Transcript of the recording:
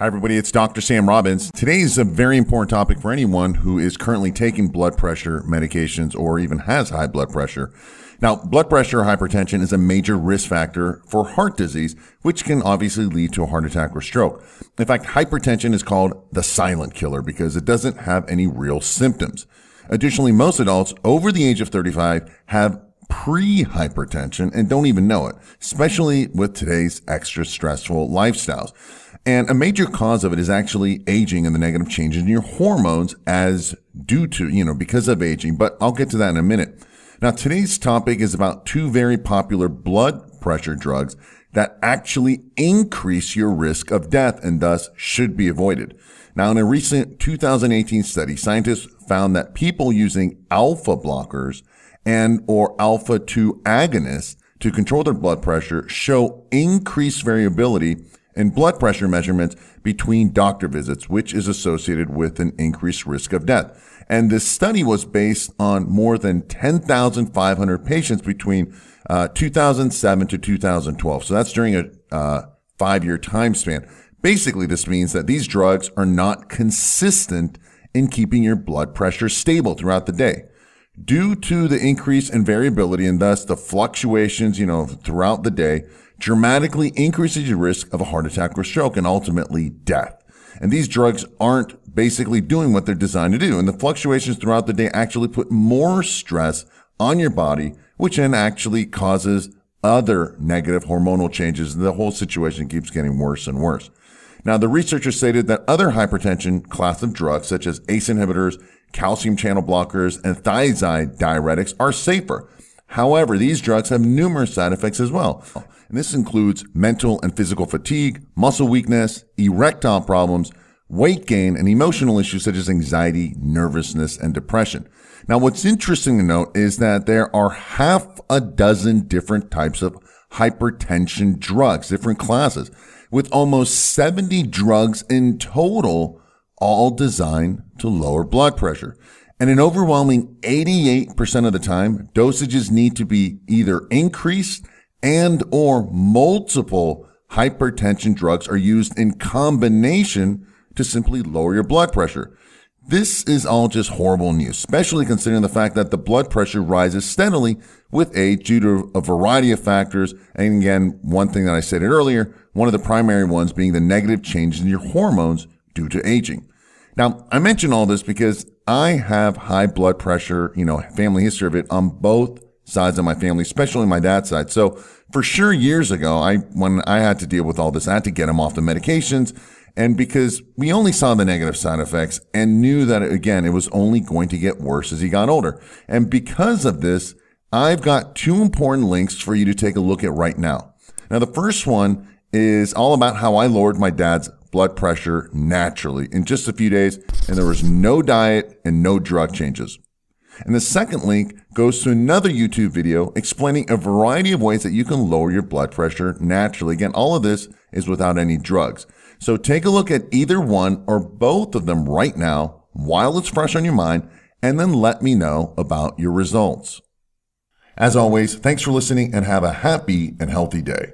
Hi, everybody. It's Dr. Sam Robbins. Today is a very important topic for anyone who is currently taking blood pressure medications or even has high blood pressure. Now, blood pressure hypertension is a major risk factor for heart disease, which can obviously lead to a heart attack or stroke. In fact, hypertension is called the silent killer because it doesn't have any real symptoms. Additionally, most adults over the age of 35 have pre-hypertension and don't even know it, especially with today's extra stressful lifestyles. And a major cause of it is actually aging and the negative changes in your hormones as due to, you know, because of aging. But I'll get to that in a minute. Now, today's topic is about two very popular blood pressure drugs that actually increase your risk of death and thus should be avoided. Now, in a recent 2018 study, scientists found that people using alpha blockers and or alpha 2 agonists to control their blood pressure show increased variability in blood pressure measurements between doctor visits, which is associated with an increased risk of death. And this study was based on more than 10,500 patients between uh, 2007 to 2012. So that's during a uh, five year time span. Basically, this means that these drugs are not consistent in keeping your blood pressure stable throughout the day. Due to the increase in variability and thus the fluctuations, you know, throughout the day, dramatically increases your risk of a heart attack or stroke and ultimately death. And these drugs aren't basically doing what they're designed to do. And the fluctuations throughout the day actually put more stress on your body, which then actually causes other negative hormonal changes. And The whole situation keeps getting worse and worse. Now, the researchers stated that other hypertension class of drugs, such as ACE inhibitors, calcium channel blockers, and thiazide diuretics, are safer. However, these drugs have numerous side effects as well. And this includes mental and physical fatigue, muscle weakness, erectile problems, weight gain, and emotional issues such as anxiety, nervousness, and depression. Now, what's interesting to note is that there are half a dozen different types of hypertension drugs, different classes with almost 70 drugs in total, all designed to lower blood pressure. And an overwhelming 88% of the time, dosages need to be either increased and or multiple hypertension drugs are used in combination to simply lower your blood pressure. This is all just horrible news, especially considering the fact that the blood pressure rises steadily with age due to a variety of factors. And again, one thing that I said earlier, one of the primary ones being the negative changes in your hormones due to aging. Now, I mention all this because I have high blood pressure, you know, family history of it on both sides of my family, especially my dad's side. So for sure, years ago, I, when I had to deal with all this, I had to get him off the medications and because we only saw the negative side effects and knew that again, it was only going to get worse as he got older. And because of this, I've got two important links for you to take a look at right now. Now, the first one is all about how I lowered my dad's blood pressure naturally in just a few days, and there was no diet and no drug changes. And the second link goes to another YouTube video explaining a variety of ways that you can lower your blood pressure naturally. Again, all of this is without any drugs. So take a look at either one or both of them right now while it's fresh on your mind, and then let me know about your results. As always, thanks for listening and have a happy and healthy day.